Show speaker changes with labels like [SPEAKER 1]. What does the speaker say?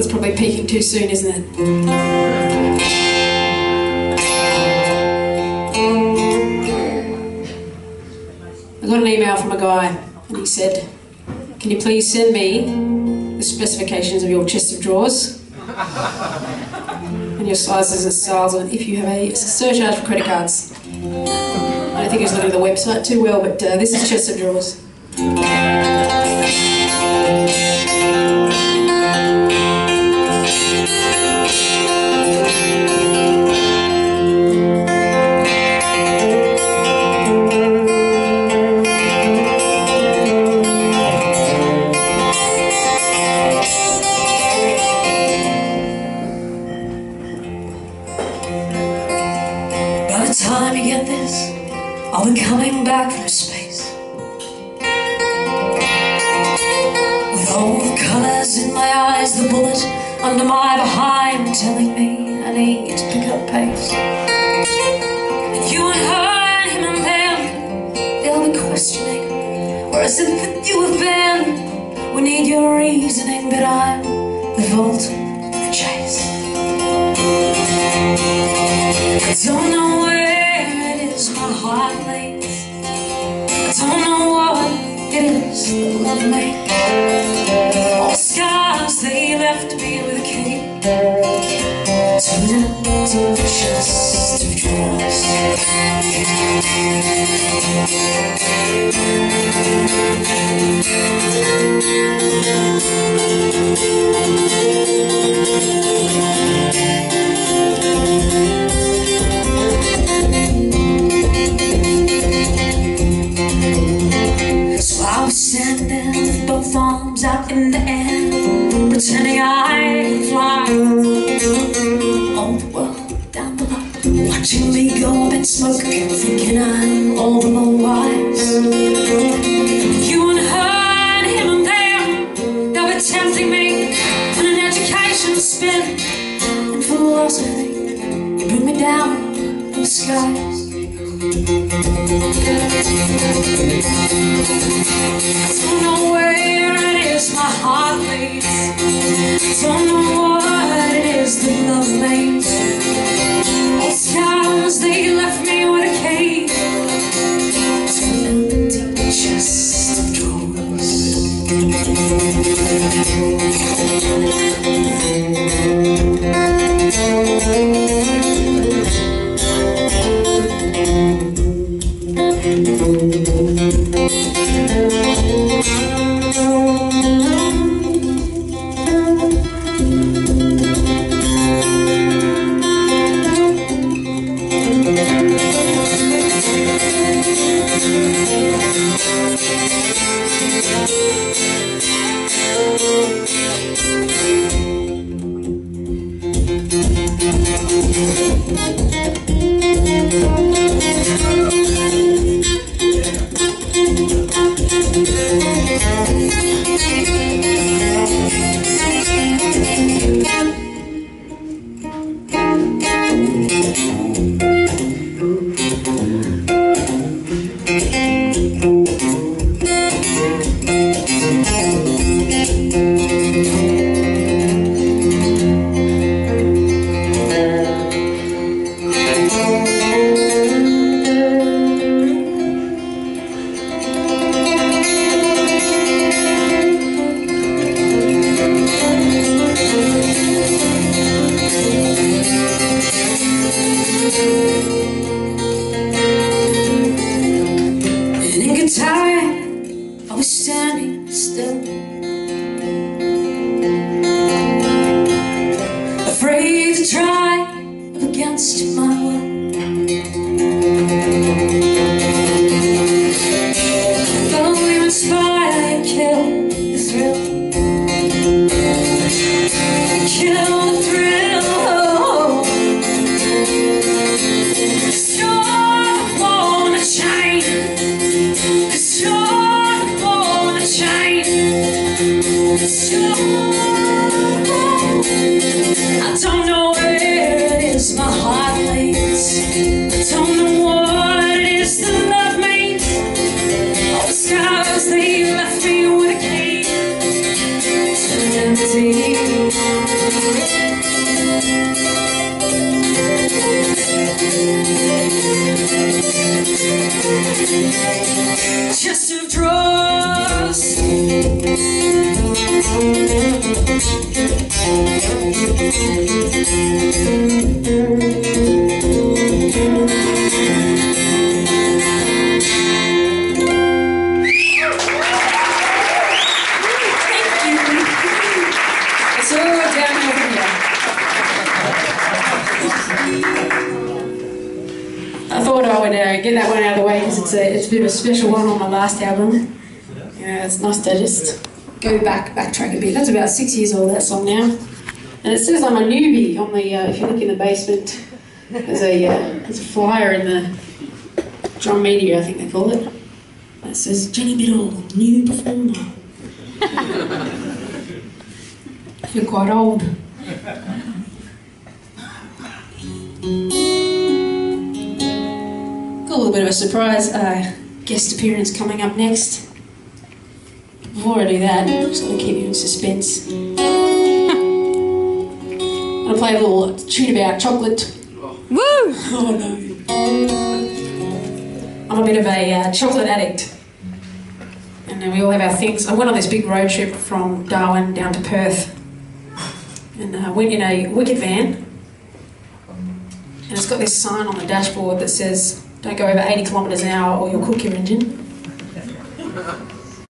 [SPEAKER 1] That's probably peaking too soon, isn't it? I got an email from a guy and he said, Can you please send me the specifications of your chest of drawers and your sizes and styles and if you have a surcharge for credit cards? I don't think he's looking at the website too well, but uh, this is chest of drawers.
[SPEAKER 2] The time you get this, I'll be coming back from space. With all the colors in my eyes, the bullet under my behind telling me I need to pick up pace. You have been. We need your reasoning, but I'm the vault, the chase. I don't know where it is my heart lays. I don't know what it is that love me. All scars they left me with a key to empty chest standing with both arms out in the air, pretending I bring me down from the skies. Don't know where it is my heart beats. Don't know what it is that love makes. All scars they left me with a key to an empty chest of drawers. Standing still. Afraid to try against my will. Chest of drawers.
[SPEAKER 1] Get that one out of the way because it's a, it's a bit of a special one on my last album. Yeah, it's nice to just go back, backtrack a bit. That's about six years old, that song now. And it says I'm a newbie on the, uh, if you look in the basement, there's a, uh, there's a flyer in the drum media, I think they call it. That says Jenny Biddle, new performer. Feel quite old. Got a little bit of a surprise uh, guest appearance coming up next. Before I do that, I'm just going to keep you in suspense. I'm going to play a little tune about chocolate.
[SPEAKER 3] Woo!
[SPEAKER 1] Oh no. I'm a bit of a uh, chocolate addict. And then we all have our things. I went on this big road trip from Darwin down to Perth. And uh, went in a wicked van. And it's got this sign on the dashboard that says, don't go over 80 kilometres an hour or you'll cook your engine.